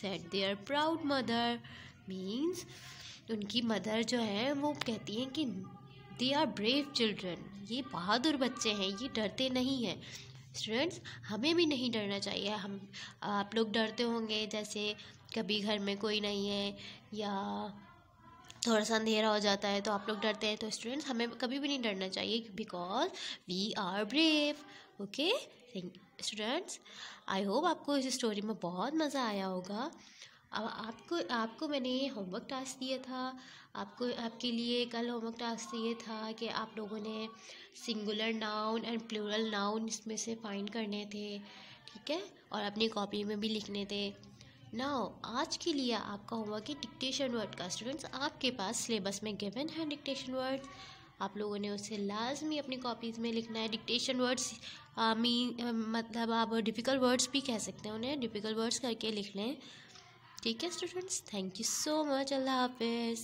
Set their proud mother means उनकी mother जो है, वो कहती हैं कि दे आर ब्रेव चिल्ड्रन ये बहादुर बच्चे हैं, ये डरते नहीं हैं। स्टूडेंट्स हमें भी नहीं डरना चाहिए। हम, आप लोग डरते होंगे, जैसे कभी घर में कोई नहीं है, या थोड़ा सा अंधेरा हो जाता है तो आप लोग डरते हैं। तो स्टूडेंट्स हमें कभी भी नहीं डरना चाहिए because we are brave okay students I hope आपको इस स्टोरी में बहुत मज़ा आया होगा। अब आपको आपको मैंने होमवर्क टास्क दिया था। आपको, आपके लिए कल होमवर्क टास्क ये था कि आप लोगों ने singular noun and plural noun इसमें से फाइंड करने थे, ठीक है? और अपनी कॉपी में भी लिखने थे। नाउ आज के लिए आपका होमवर्क है डिक्टेशन वर्ड का। स्टूडेंट्स आपके पास सिलेबस में गिवन है डिक्टेशन वर्ड्स आप लोगों ने उसे लाजमी अपनी कॉपीज़ में लिखना है। डिक्टेशन वर्ड्स मी मतलब आप डिफ़िकल्ट वर्ड्स भी कह सकते हैं, उन्हें डिफ़िकल्ट वर्ड्स करके लिख लें। ठीक है students thank you so much अल्लाह हाफिज़।